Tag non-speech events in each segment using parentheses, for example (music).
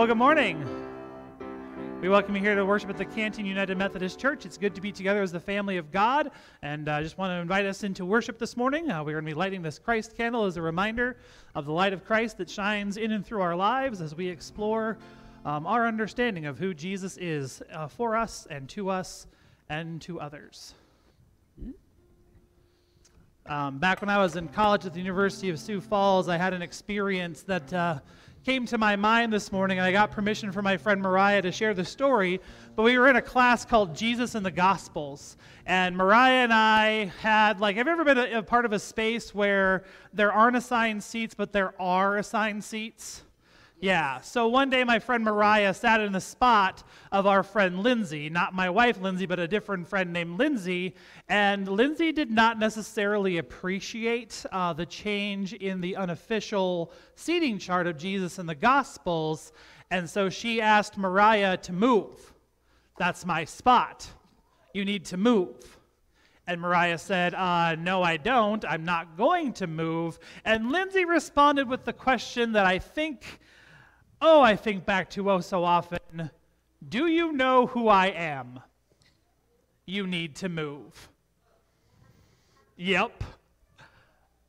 Well, good morning. We welcome you here to worship at the Canton United Methodist Church. It's good to be together as the family of God. And I uh, just want to invite us into worship this morning. Uh, we're going to be lighting this Christ candle as a reminder of the light of Christ that shines in and through our lives as we explore um, our understanding of who Jesus is uh, for us and to us and to others. Um, back when I was in college at the University of Sioux Falls, I had an experience that uh, came to my mind this morning, and I got permission from my friend Mariah to share the story. But we were in a class called Jesus and the Gospels. And Mariah and I had, like, have you ever been a, a part of a space where there aren't assigned seats, but there are assigned seats? Yeah. So one day, my friend Mariah sat in the spot of our friend Lindsay, not my wife Lindsay, but a different friend named Lindsay. And Lindsay did not necessarily appreciate uh, the change in the unofficial seating chart of Jesus in the Gospels. And so she asked Mariah to move. That's my spot. You need to move. And Mariah said, uh, No, I don't. I'm not going to move. And Lindsay responded with the question that I think Oh, I think back to oh so often. Do you know who I am? You need to move. Yep.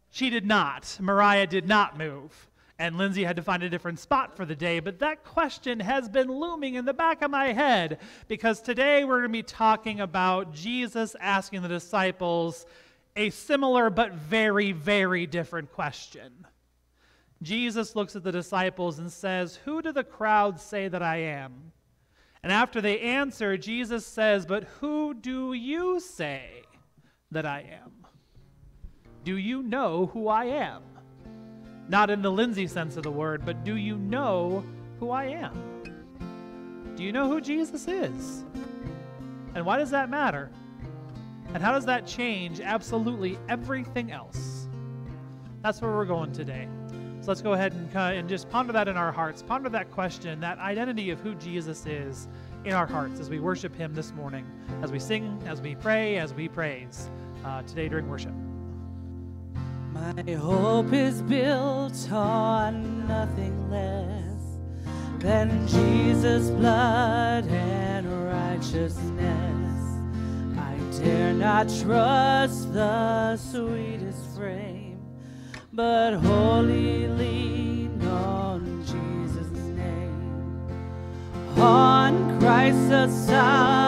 She did not. Mariah did not move. And Lindsay had to find a different spot for the day. But that question has been looming in the back of my head because today we're going to be talking about Jesus asking the disciples a similar but very, very different question. Jesus looks at the disciples and says, Who do the crowd say that I am? And after they answer, Jesus says, But who do you say that I am? Do you know who I am? Not in the Lindsay sense of the word, but do you know who I am? Do you know who Jesus is? And why does that matter? And how does that change absolutely everything else? That's where we're going today. So let's go ahead and, and just ponder that in our hearts. Ponder that question, that identity of who Jesus is in our hearts as we worship Him this morning, as we sing, as we pray, as we praise uh, today during worship. My hope is built on nothing less than Jesus' blood and righteousness. I dare not trust the sweetest frame but wholly lean on Jesus' name. On Christ the solid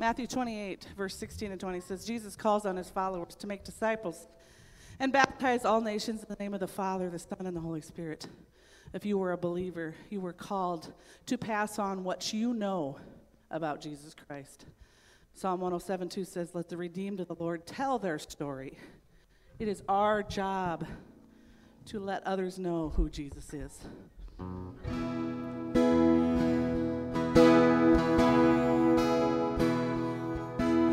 Matthew 28, verse 16 and 20 says, Jesus calls on his followers to make disciples and baptize all nations in the name of the Father, the Son, and the Holy Spirit. If you were a believer, you were called to pass on what you know about Jesus Christ. Psalm 107 2 says, Let the redeemed of the Lord tell their story. It is our job to let others know who Jesus is.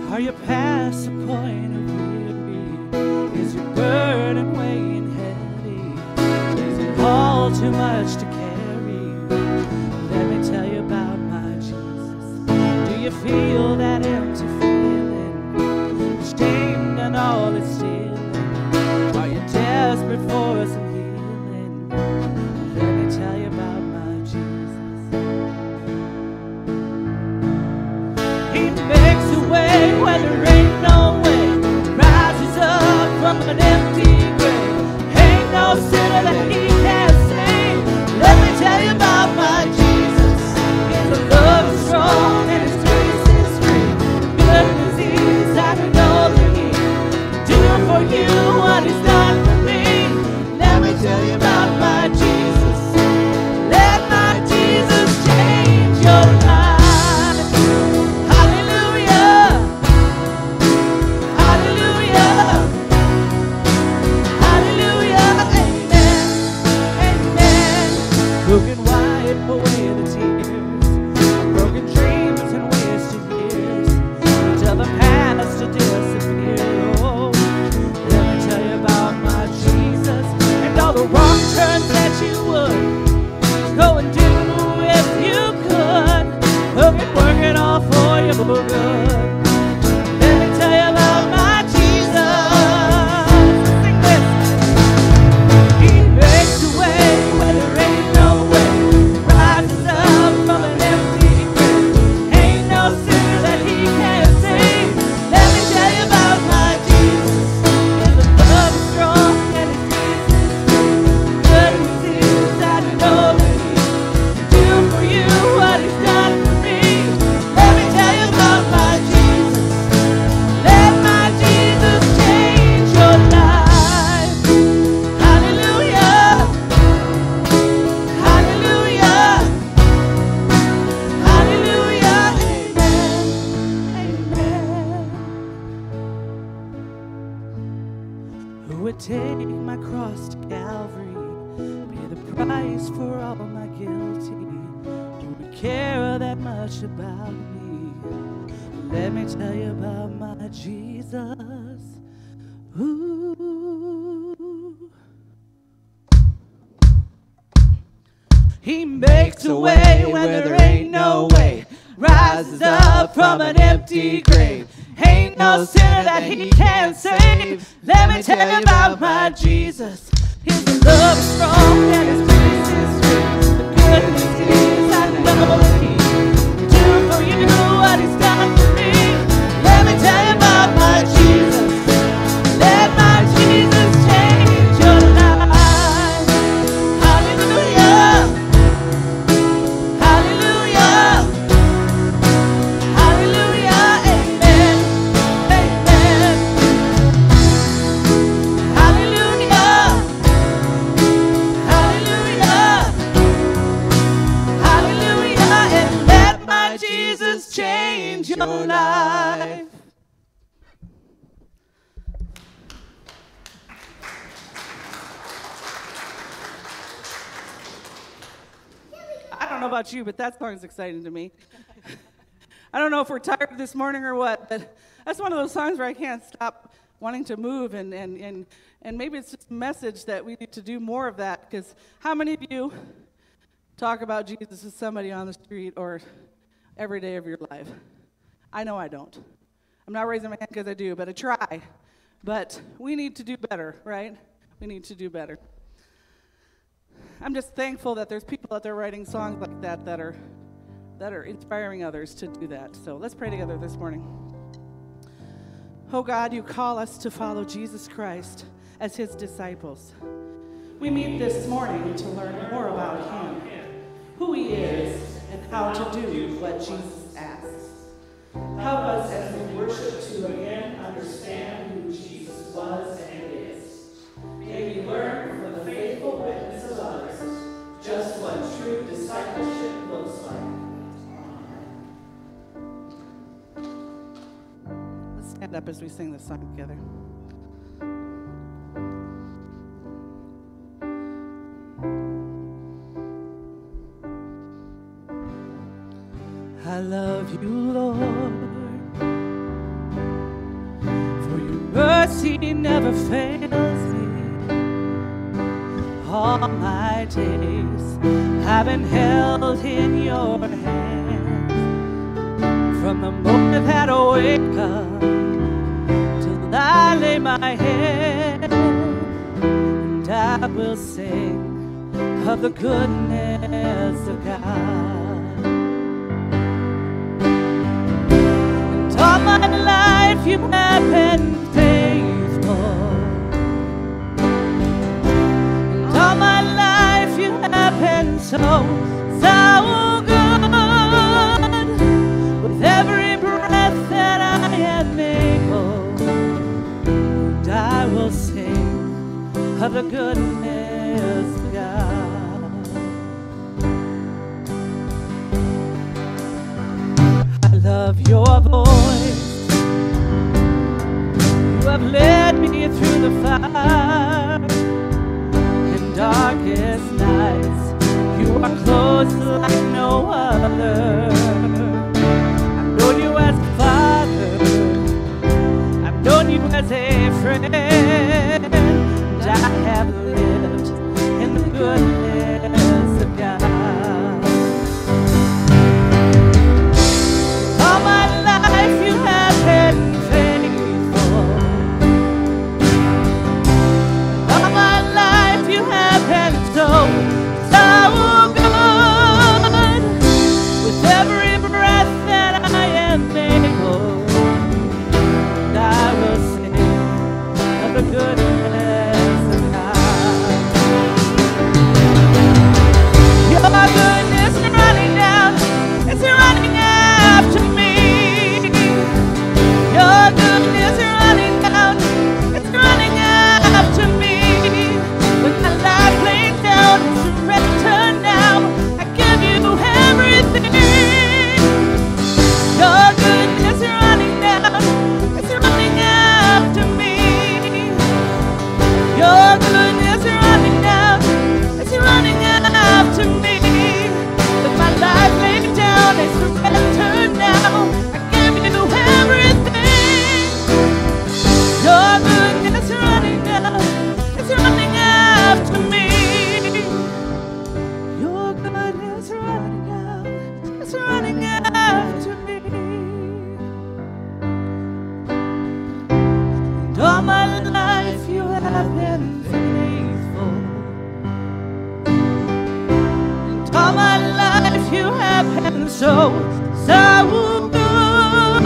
Are you past the point of weary? Is your burden weighing heavy? Is it all too much to carry? Let me tell you about my Jesus. Do you feel that empty feeling? Stained and all it's stealing? Are you desperate for some way where there ain't no way. Rises up from an empty he can't save. Let me tell you about my Jesus. His love is strong and his don't know about you, but that song is exciting to me. (laughs) I don't know if we're tired this morning or what, but that's one of those songs where I can't stop wanting to move, and, and, and, and maybe it's just a message that we need to do more of that, because how many of you talk about Jesus to somebody on the street or every day of your life? I know I don't. I'm not raising my hand because I do, but I try. But we need to do better, right? We need to do better. I'm just thankful that there's people out there writing songs like that that are that are inspiring others to do that. So let's pray together this morning. Oh God, you call us to follow Jesus Christ as his disciples. We meet this morning to learn more about him, who he is, and how to do what Jesus asks. Help us as we worship to again understand who Jesus was and is. May we learn from the faithful witness just what true discipleship looks like. Let's stand up as we sing this song together. I love you, Lord, for your mercy never fails me. All my days I've been held in your hands from the moment that I wake up till I lay my head, and I will sing of the goodness of God. All my life you have been so, so good. With every breath that I am able, and I will sing of the goodness of God. I love your voice. You have led me through the fire darkest nights. You are close like no other. I've known you as a father. I've known you as a friend. And I have lived in the goodness so, so good.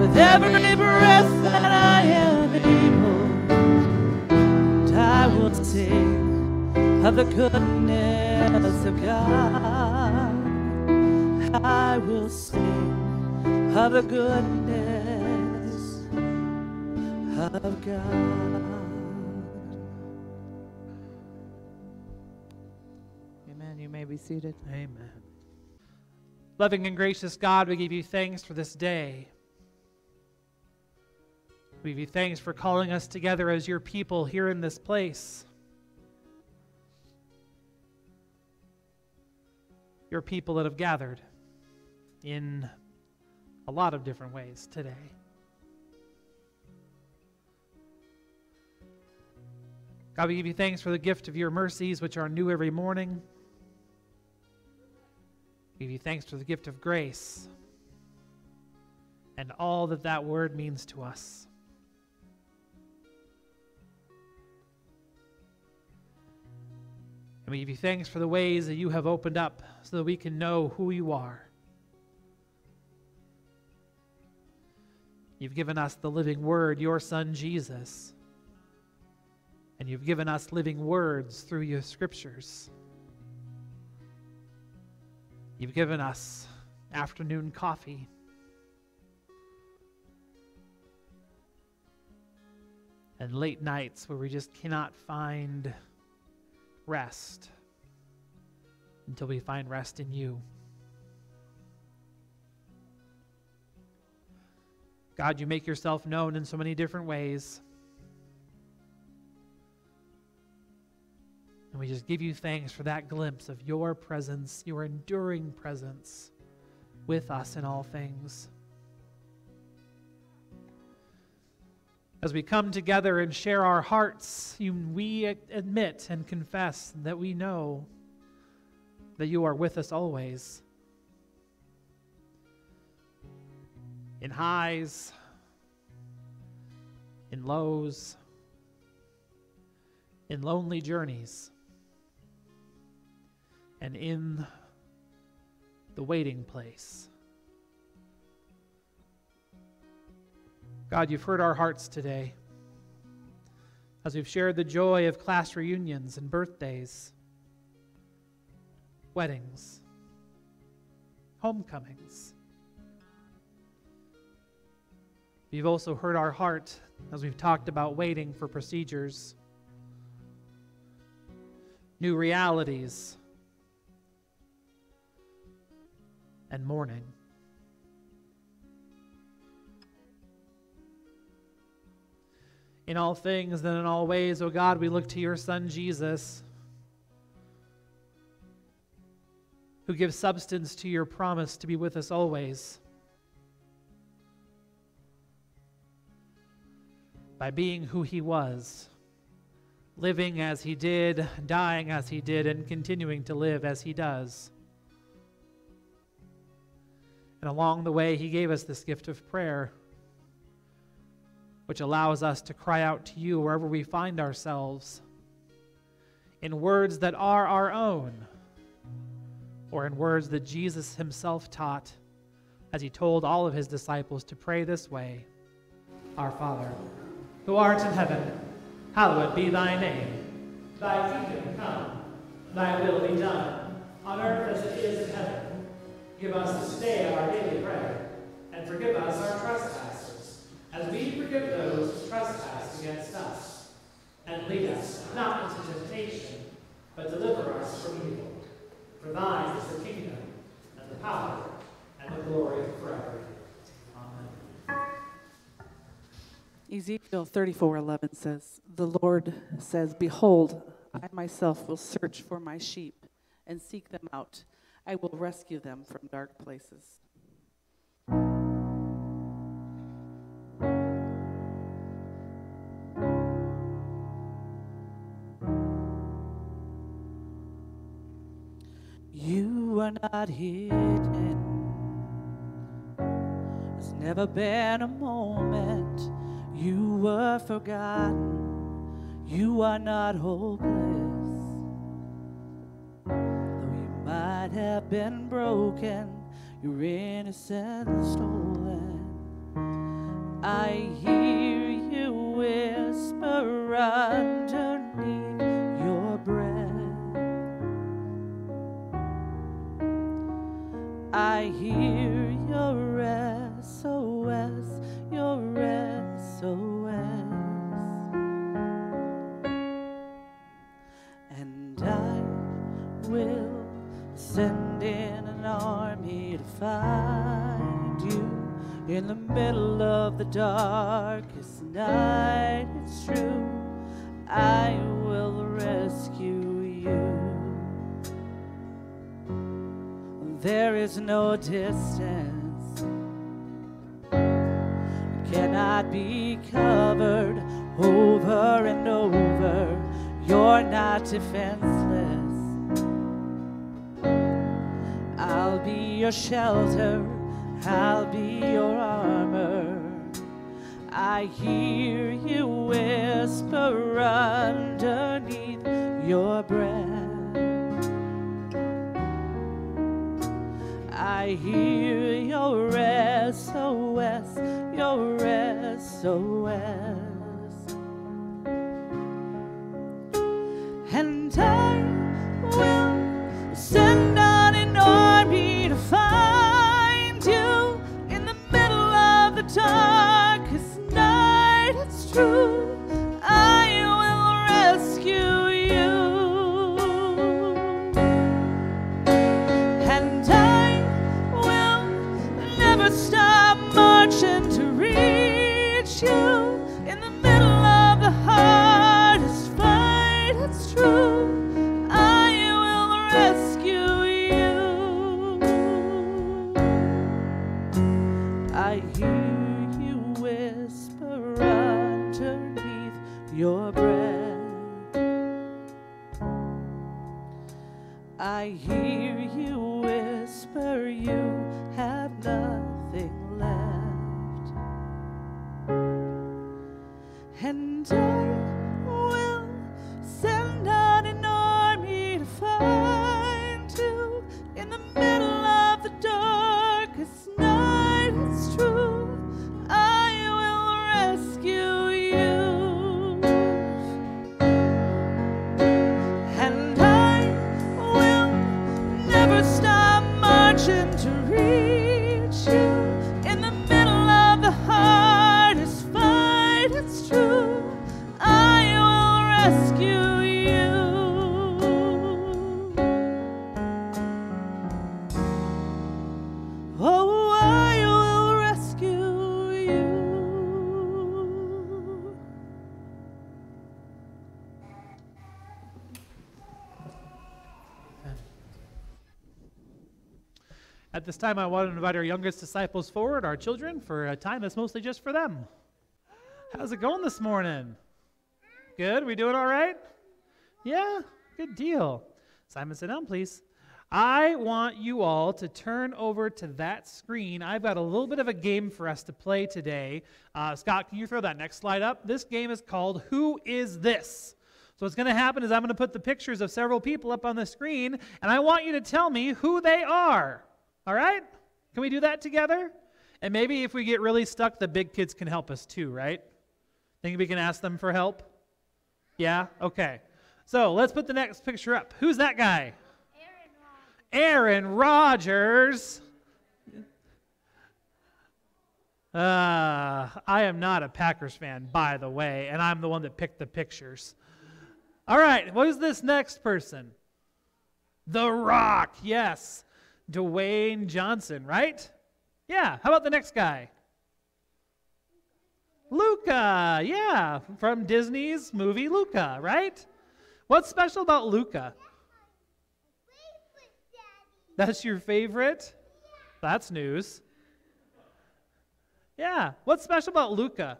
With every breath that I am able, and I will sing of the goodness of God. I will sing of the goodness of God. Amen. You may be seated. Amen. Loving and gracious God, we give you thanks for this day. We give you thanks for calling us together as your people here in this place. Your people that have gathered in a lot of different ways today. God, we give you thanks for the gift of your mercies, which are new every morning. Give you thanks for the gift of grace and all that that word means to us. And we give you thanks for the ways that you have opened up so that we can know who you are. You've given us the living word, your son Jesus. And you've given us living words through your scriptures. You've given us afternoon coffee. And late nights where we just cannot find rest until we find rest in you. God, you make yourself known in so many different ways. And we just give you thanks for that glimpse of your presence, your enduring presence with us in all things. As we come together and share our hearts, we admit and confess that we know that you are with us always. In highs, in lows, in lonely journeys, and in the waiting place. God, you've heard our hearts today as we've shared the joy of class reunions and birthdays, weddings, homecomings. You've also heard our heart as we've talked about waiting for procedures, new realities, and mourning. in all things and in all ways, O God, we look to your Son Jesus, who gives substance to your promise to be with us always. By being who he was, living as he did, dying as he did, and continuing to live as he does. And along the way, he gave us this gift of prayer which allows us to cry out to you wherever we find ourselves in words that are our own or in words that Jesus himself taught as he told all of his disciples to pray this way Our Father, who art in heaven, hallowed be thy name. Thy kingdom come, thy will be done, on earth as it is in heaven. Give us this day our daily bread, and forgive us our trespasses as we forgive those who trespass against us. And lead us not into temptation, but deliver us from evil. For thine is the kingdom, and the power, and the glory forever. Amen. Ezekiel 34:11 says, "The Lord says, behold, I myself will search for my sheep and seek them out. I will rescue them from dark places." You are not hidden. There's never been a moment you were forgotten. You are not hopeless. Have been broken, your innocence stolen. I hear you whisper underneath in the middle of the darkest night. It's true, I will rescue you. There is no distance cannot be covered over and over. You're not defenseless. I'll be your shelter, I'll be your armor. I hear you whisper underneath your breath. I hear your SOS, your SOS. This time, I want to invite our youngest disciples forward, our children, for a time that's mostly just for them. How's it going this morning? Good? We doing all right? Yeah? Good deal. Simon, sit down, please. I want you all to turn over to that screen. I've got a little bit of a game for us to play today. Uh, Scott, can you throw that next slide up? This game is called Who Is This? So, what's going to happen is I'm going to put the pictures of several people up on the screen, and I want you to tell me who they are. All right? Can we do that together? And maybe if we get really stuck, the big kids can help us too, right? Think we can ask them for help? Yeah? Okay. So let's put the next picture up. Who's that guy? Aaron Rodgers. Uh, I am not a Packers fan, by the way, and I'm the one that picked the pictures. All right, what is this next person? The Rock, yes. Dwayne Johnson, right? Yeah. How about the next guy? Luca, yeah, from Disney's movie Luca, right? What's special about Luca? That's your favorite? That's news. Yeah. What's special about Luca?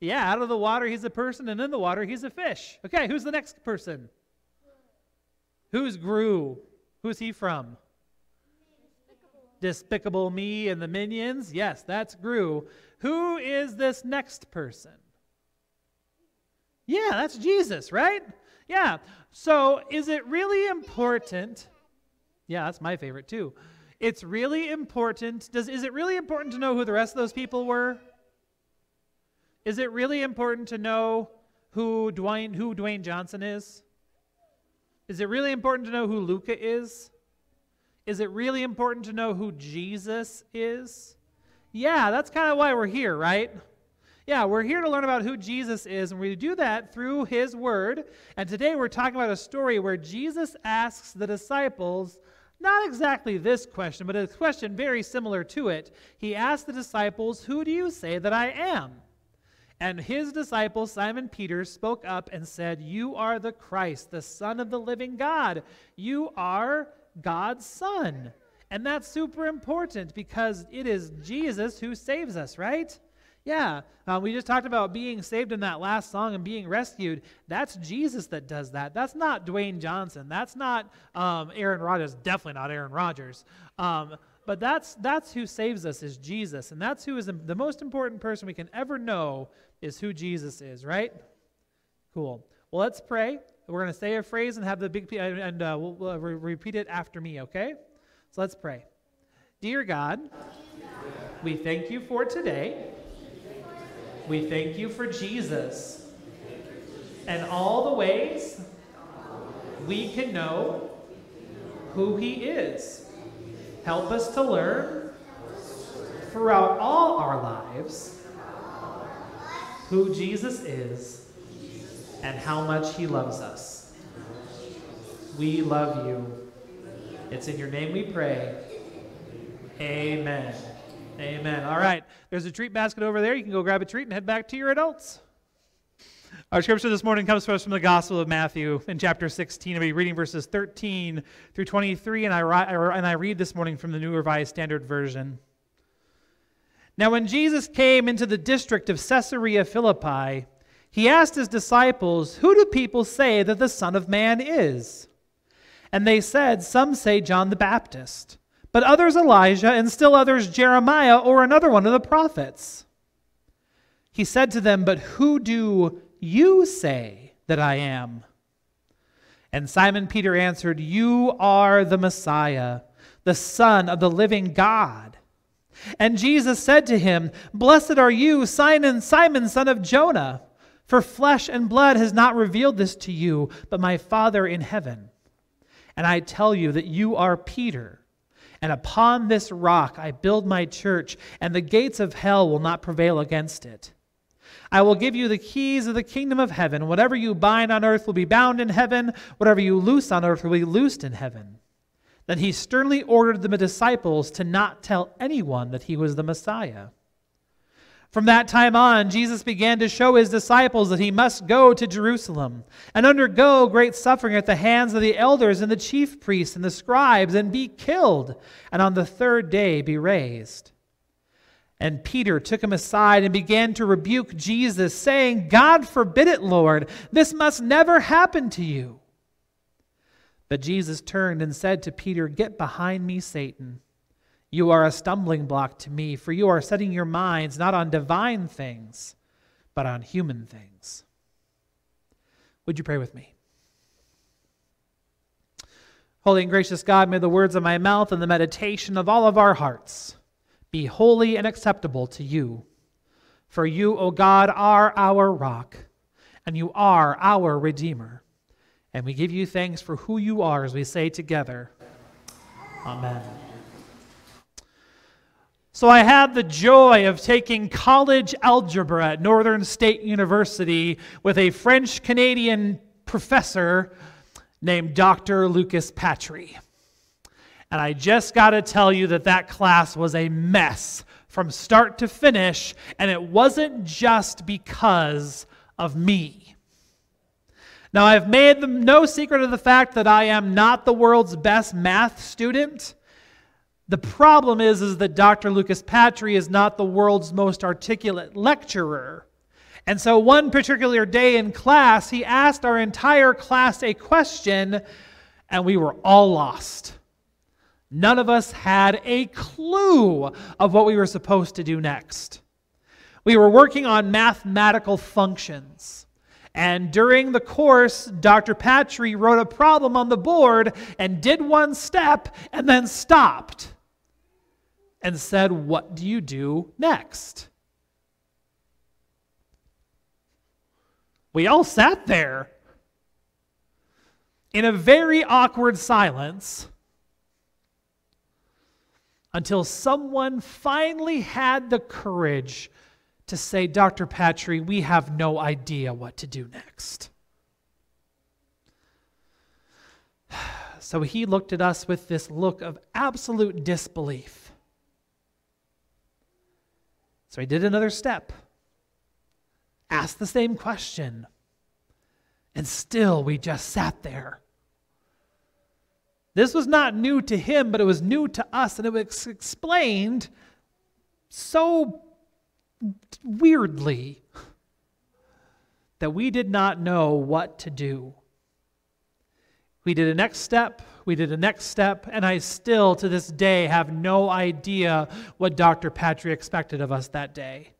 Yeah, out of the water he's a person, and in the water he's a fish. Okay, who's the next person? Who's Gru? Who's he from? Despicable Me and the Minions? Yes, that's Gru. Who is this next person? Yeah, that's Jesus, right? Yeah. So, is it really important? Yeah, that's my favorite too. It's really important. Does is it really important to know who the rest of those people were? Is it really important to know who Dwayne who Dwayne Johnson is? Is it really important to know who Luca is? Is it really important to know who Jesus is? Yeah, that's kind of why we're here, right? Yeah, we're here to learn about who Jesus is, and we do that through his word. And today we're talking about a story where Jesus asks the disciples not exactly this question, but a question very similar to it. He asked the disciples, Who do you say that I am? And his disciple, Simon Peter, spoke up and said, You are the Christ, the Son of the living God. You are God's Son. And that's super important because it is Jesus who saves us, right? Yeah, uh, we just talked about being saved in that last song and being rescued. That's Jesus that does that. That's not Dwayne Johnson. That's not um, Aaron Rodgers. Definitely not Aaron Rodgers. Um, but that's that's who saves us is Jesus, and that's who is the most important person we can ever know is who Jesus is. Right? Cool. Well, let's pray. We're going to say a phrase and have the big and uh, we'll, we'll repeat it after me. Okay? So let's pray. Dear God, we thank you for today. We thank you for Jesus and all the ways we can know who he is. Help us to learn throughout all our lives who Jesus is and how much he loves us. We love you. It's in your name we pray. Amen. Amen. All right. There's a treat basket over there. You can go grab a treat and head back to your adults. Our scripture this morning comes to us from the Gospel of Matthew in chapter 16. I'll be reading verses 13 through 23, and I, and I read this morning from the New Revised Standard Version. Now, when Jesus came into the district of Caesarea Philippi, he asked his disciples, Who do people say that the Son of Man is? And they said, Some say John the Baptist but others Elijah, and still others Jeremiah or another one of the prophets. He said to them, But who do you say that I am? And Simon Peter answered, You are the Messiah, the Son of the living God. And Jesus said to him, Blessed are you, Simon, Simon, son of Jonah, for flesh and blood has not revealed this to you, but my Father in heaven. And I tell you that you are Peter and upon this rock I build my church, and the gates of hell will not prevail against it. I will give you the keys of the kingdom of heaven. Whatever you bind on earth will be bound in heaven, whatever you loose on earth will be loosed in heaven. Then he sternly ordered the disciples to not tell anyone that he was the Messiah. From that time on, Jesus began to show his disciples that he must go to Jerusalem and undergo great suffering at the hands of the elders and the chief priests and the scribes and be killed, and on the third day be raised. And Peter took him aside and began to rebuke Jesus, saying, God forbid it, Lord, this must never happen to you. But Jesus turned and said to Peter, Get behind me, Satan. You are a stumbling block to me, for you are setting your minds not on divine things, but on human things. Would you pray with me? Holy and gracious God, may the words of my mouth and the meditation of all of our hearts be holy and acceptable to you. For you, O God, are our rock, and you are our Redeemer. And we give you thanks for who you are as we say together, Amen. So I had the joy of taking college algebra at Northern State University with a French Canadian professor named Dr. Lucas Patry. And I just got to tell you that that class was a mess from start to finish, and it wasn't just because of me. Now, I've made no secret of the fact that I am not the world's best math student. The problem is, is that Dr. Lucas Patry is not the world's most articulate lecturer. And so one particular day in class, he asked our entire class a question, and we were all lost. None of us had a clue of what we were supposed to do next. We were working on mathematical functions. And during the course, Dr. Patry wrote a problem on the board and did one step and then stopped and said, What do you do next? We all sat there in a very awkward silence until someone finally had the courage to say, Dr. Patry, we have no idea what to do next. (sighs) So he looked at us with this look of absolute disbelief. So he did another step, asked the same question, and still we just sat there. This was not new to him, but it was new to us, and it was explained so weirdly that we did not know what to do. We did a next step, we did a next step, and I still to this day have no idea what Dr. Patry expected of us that day.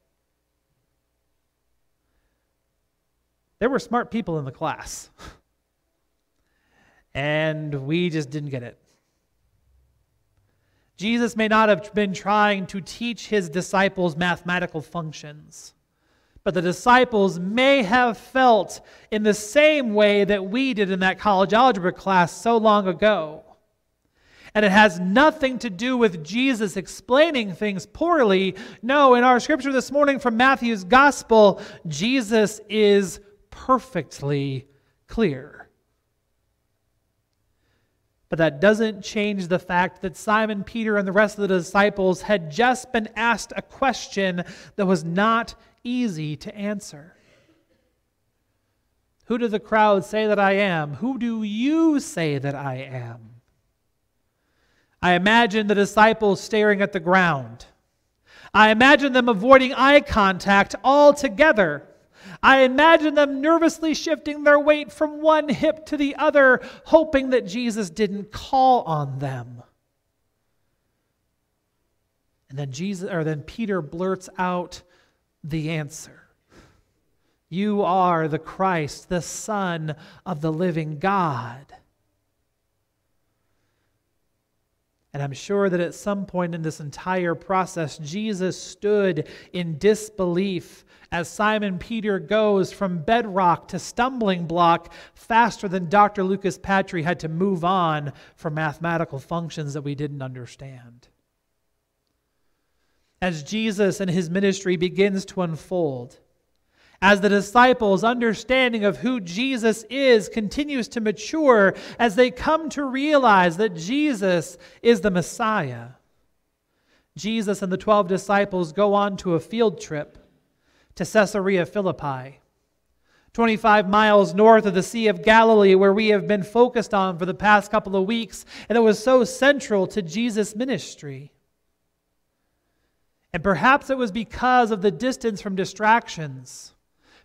There were smart people in the class, (laughs) and we just didn't get it. Jesus may not have been trying to teach his disciples mathematical functions, but the disciples may have felt in the same way that we did in that college algebra class so long ago. And it has nothing to do with Jesus explaining things poorly. No, in our scripture this morning from Matthew's gospel, Jesus is perfectly clear. But that doesn't change the fact that Simon Peter and the rest of the disciples had just been asked a question that was not easy to answer. Who do the crowd say that I am? Who do you say that I am? I imagine the disciples staring at the ground. I imagine them avoiding eye contact altogether. I imagine them nervously shifting their weight from one hip to the other, hoping that Jesus didn't call on them. And then Jesus or then Peter blurts out the answer. You are the Christ, the Son of the living God. And I'm sure that at some point in this entire process, Jesus stood in disbelief as Simon Peter goes from bedrock to stumbling block faster than Dr. Lucas Patry had to move on from mathematical functions that we didn't understand. As Jesus and his ministry begins to unfold, as the disciples' understanding of who Jesus is continues to mature, as they come to realize that Jesus is the Messiah, Jesus and the 12 disciples go on to a field trip to Caesarea Philippi, 25 miles north of the Sea of Galilee, where we have been focused on for the past couple of weeks, and it was so central to Jesus' ministry. And perhaps it was because of the distance from distractions.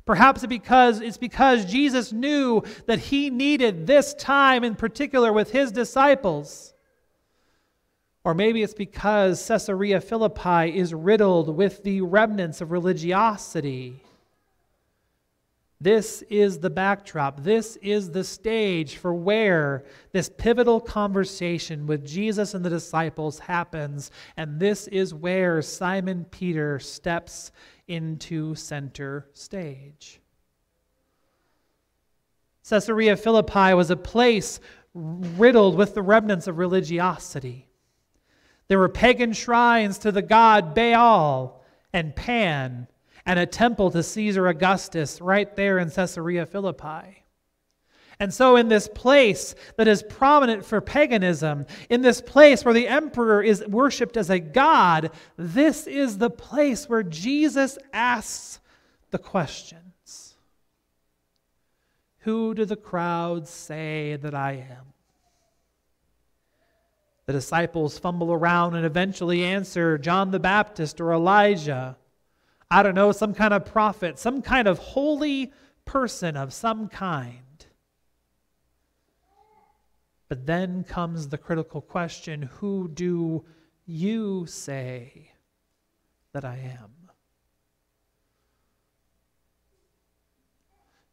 Perhaps because, it's because Jesus knew that he needed this time in particular with his disciples or maybe it's because Caesarea Philippi is riddled with the remnants of religiosity. This is the backdrop. This is the stage for where this pivotal conversation with Jesus and the disciples happens. And this is where Simon Peter steps into center stage. Caesarea Philippi was a place riddled with the remnants of religiosity. There were pagan shrines to the god Baal and Pan, and a temple to Caesar Augustus right there in Caesarea Philippi. And so, in this place that is prominent for paganism, in this place where the emperor is worshiped as a god, this is the place where Jesus asks the questions Who do the crowds say that I am? The disciples fumble around and eventually answer John the Baptist or Elijah. I don't know, some kind of prophet, some kind of holy person of some kind. But then comes the critical question Who do you say that I am?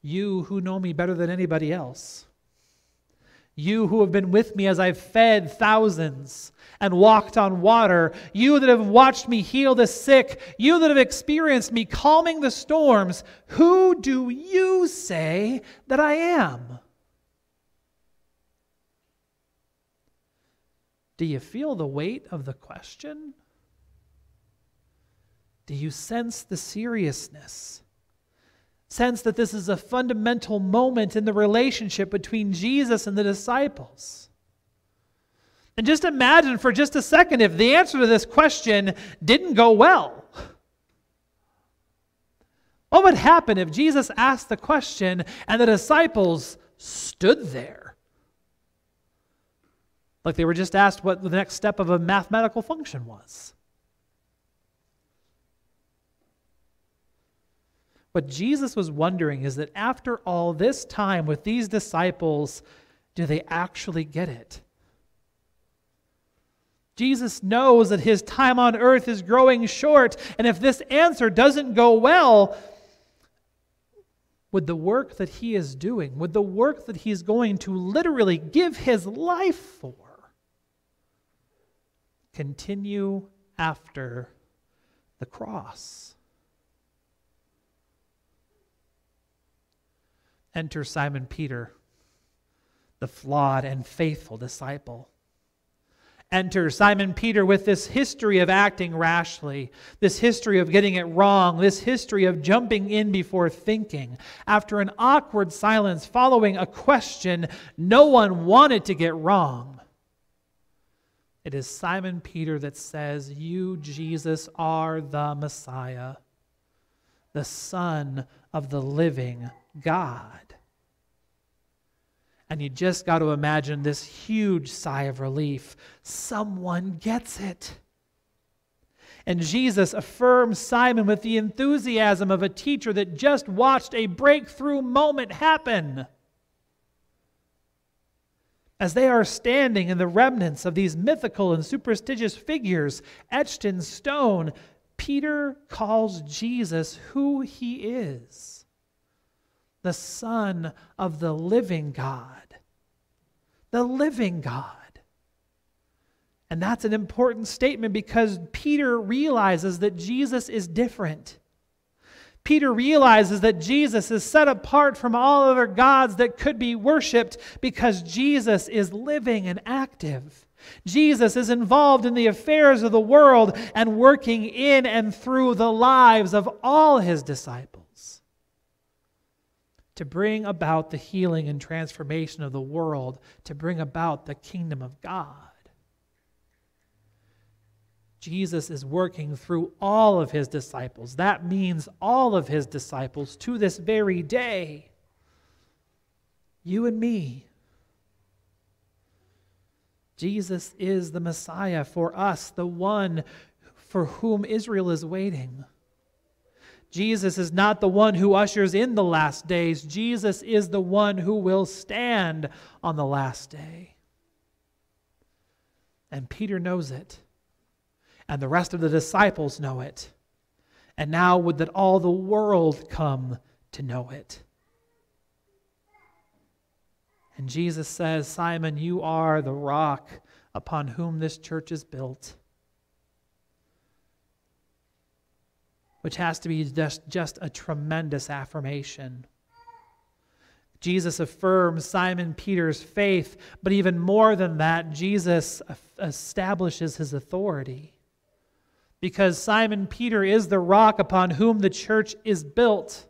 You who know me better than anybody else. You who have been with me as I've fed thousands and walked on water. You that have watched me heal the sick. You that have experienced me calming the storms. Who do you say that I am? Do you feel the weight of the question? Do you sense the seriousness? Sense that this is a fundamental moment in the relationship between Jesus and the disciples. And just imagine for just a second if the answer to this question didn't go well. What would happen if Jesus asked the question and the disciples stood there? Like they were just asked what the next step of a mathematical function was. What Jesus was wondering is that after all this time with these disciples, do they actually get it? Jesus knows that his time on earth is growing short, and if this answer doesn't go well, would the work that he is doing, would the work that he's going to literally give his life for, continue after the cross? Enter Simon Peter, the flawed and faithful disciple. Enter Simon Peter with this history of acting rashly, this history of getting it wrong, this history of jumping in before thinking. After an awkward silence following a question no one wanted to get wrong, it is Simon Peter that says, You, Jesus, are the Messiah, the Son of the living God. And you just got to imagine this huge sigh of relief. Someone gets it. And Jesus affirms Simon with the enthusiasm of a teacher that just watched a breakthrough moment happen. As they are standing in the remnants of these mythical and superstitious figures etched in stone, Peter calls Jesus who he is the Son of the living God. The living God. And that's an important statement because Peter realizes that Jesus is different. Peter realizes that Jesus is set apart from all other gods that could be worshiped because Jesus is living and active. Jesus is involved in the affairs of the world and working in and through the lives of all his disciples to bring about the healing and transformation of the world, to bring about the kingdom of God. Jesus is working through all of his disciples. That means all of his disciples to this very day. You and me. Jesus is the Messiah for us, the one for whom Israel is waiting. Jesus is not the one who ushers in the last days. Jesus is the one who will stand on the last day. And Peter knows it. And the rest of the disciples know it. And now would that all the world come to know it. And Jesus says, Simon, you are the rock upon whom this church is built. Which has to be just, just a tremendous affirmation. Jesus affirms Simon Peter's faith, but even more than that, Jesus establishes his authority. Because Simon Peter is the rock upon whom the church is built.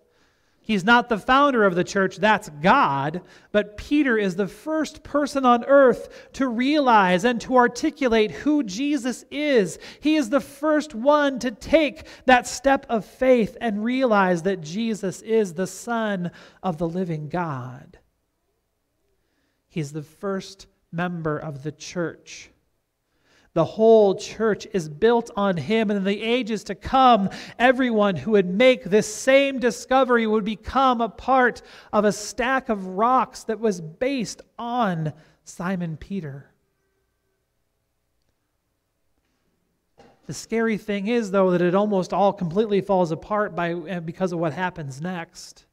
He's not the founder of the church, that's God. But Peter is the first person on earth to realize and to articulate who Jesus is. He is the first one to take that step of faith and realize that Jesus is the Son of the living God. He's the first member of the church. The whole church is built on him, and in the ages to come, everyone who would make this same discovery would become a part of a stack of rocks that was based on Simon Peter. The scary thing is, though, that it almost all completely falls apart by, because of what happens next.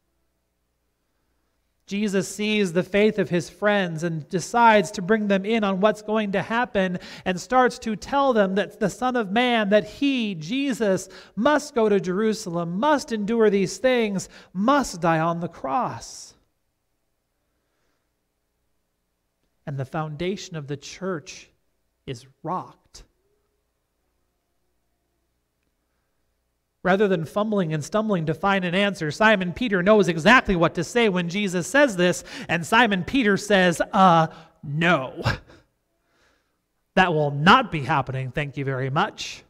Jesus sees the faith of his friends and decides to bring them in on what's going to happen and starts to tell them that the Son of Man, that he, Jesus, must go to Jerusalem, must endure these things, must die on the cross. And the foundation of the church is rocked. Rather than fumbling and stumbling to find an answer, Simon Peter knows exactly what to say when Jesus says this, and Simon Peter says, Uh, no. That will not be happening, thank you very much.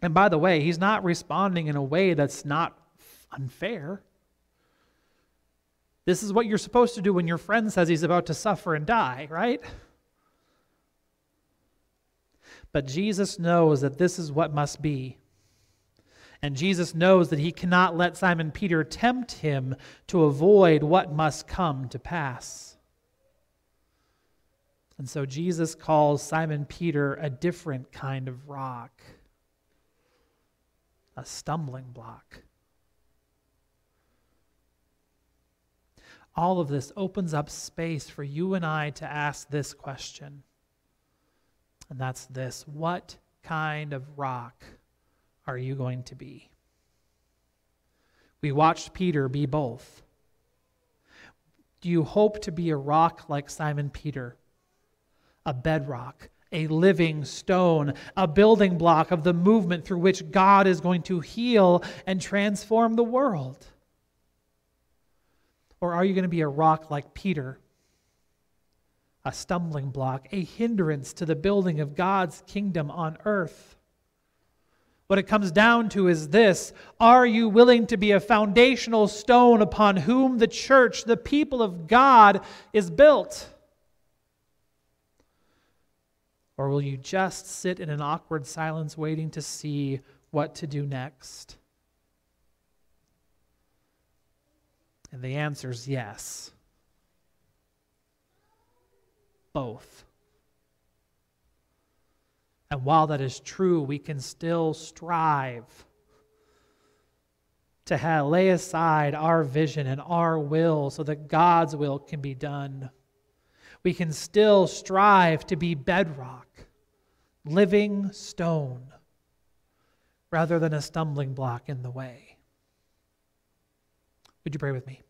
And by the way, he's not responding in a way that's not unfair. This is what you're supposed to do when your friend says he's about to suffer and die, right? But Jesus knows that this is what must be. And Jesus knows that he cannot let Simon Peter tempt him to avoid what must come to pass. And so Jesus calls Simon Peter a different kind of rock, a stumbling block. All of this opens up space for you and I to ask this question. And that's this What kind of rock are you going to be? We watched Peter be both. Do you hope to be a rock like Simon Peter? A bedrock, a living stone, a building block of the movement through which God is going to heal and transform the world? Or are you going to be a rock like Peter? A stumbling block, a hindrance to the building of God's kingdom on earth? What it comes down to is this Are you willing to be a foundational stone upon whom the church, the people of God, is built? Or will you just sit in an awkward silence waiting to see what to do next? And the answer is yes. Both. And while that is true, we can still strive to have, lay aside our vision and our will so that God's will can be done. We can still strive to be bedrock, living stone, rather than a stumbling block in the way. Would you pray with me?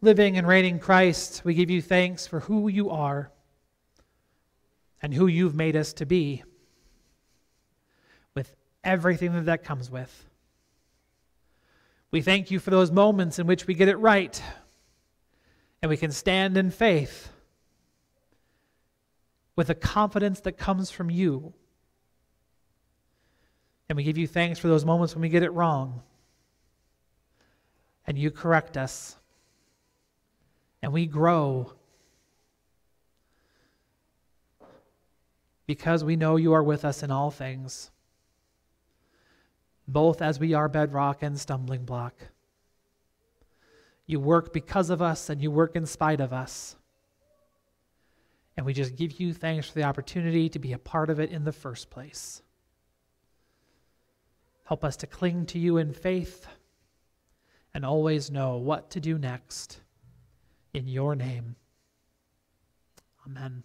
Living and reigning Christ, we give you thanks for who you are and who you've made us to be, with everything that that comes with. We thank you for those moments in which we get it right and we can stand in faith with a confidence that comes from you. And we give you thanks for those moments when we get it wrong and you correct us and we grow because we know you are with us in all things, both as we are bedrock and stumbling block. You work because of us and you work in spite of us. And we just give you thanks for the opportunity to be a part of it in the first place. Help us to cling to you in faith and always know what to do next in your name. Amen.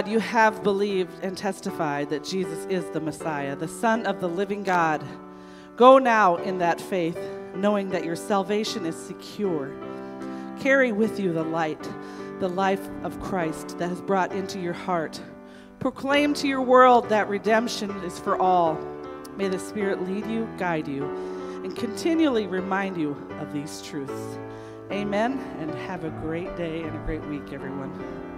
God, you have believed and testified that Jesus is the Messiah, the Son of the living God. Go now in that faith, knowing that your salvation is secure. Carry with you the light, the life of Christ that has brought into your heart. Proclaim to your world that redemption is for all. May the Spirit lead you, guide you, and continually remind you of these truths. Amen, and have a great day and a great week, everyone.